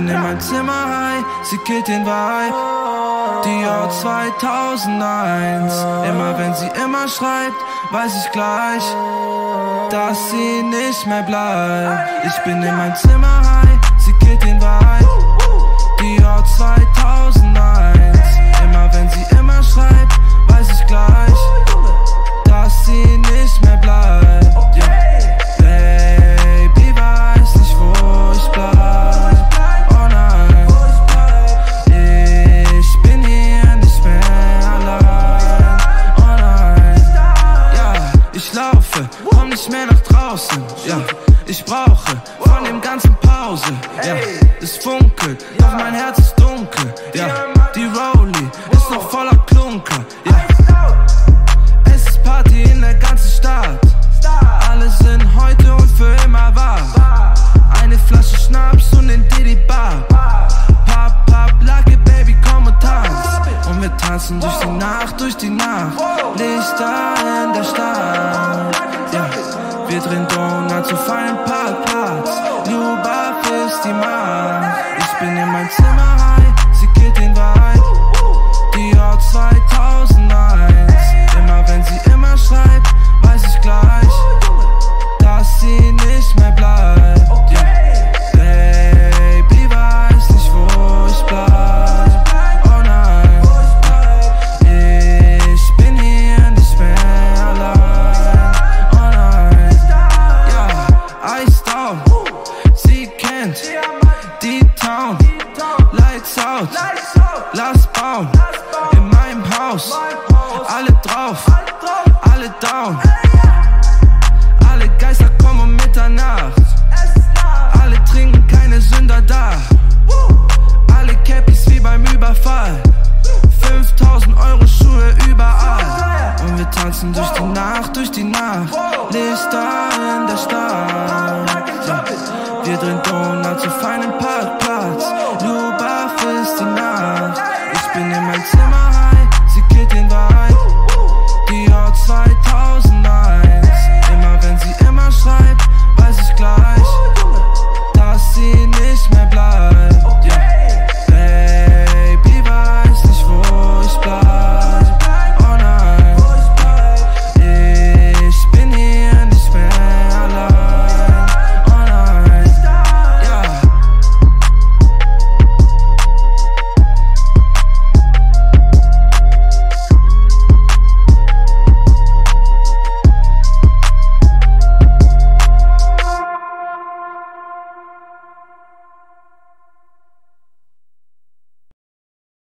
meinem Zimmer high, sie killt den Vibe. Dior 2001. Immer wenn sie immer schreibt, weiß ich gleich, dass sie nicht mehr bleibt. Ich bin in meinem Zimmer high, sie killt den Vibe. Dior 2001. nicht mehr nach draußen. Ja, ich brauche von dem ganzen Pause. Ja, es funkelt, doch mein Herz ist dunkel. Ja, die Rollie ist noch voller Klunker. Ja, es ist Party in der ganzen Stadt. Alle sind heute und für immer wahr. Eine Flasche Schnaps und den Diddy Bar. Pap, pap, Lucky Baby, komm und tanz. Und wir tanzen durch die Nacht, durch die Nacht. Lichter in der Stadt. Wir drehen Donuts auf einem Parkplatz. Lubaf ist die Macht. Ich bin in mein Zimmer die Town. Lights out, lass bauen. In meinem Haus, alle drauf, alle down. Alle Geister kommen um Mitternacht. Alle trinken, keine Sünder da. Alle Cappies wie beim Überfall. 5000 Euro Schuhe überall. Und wir tanzen durch die Nacht, durch die Nacht. Lichter in der Stadt. Wir drehen Donuts auf einem Parkplatz.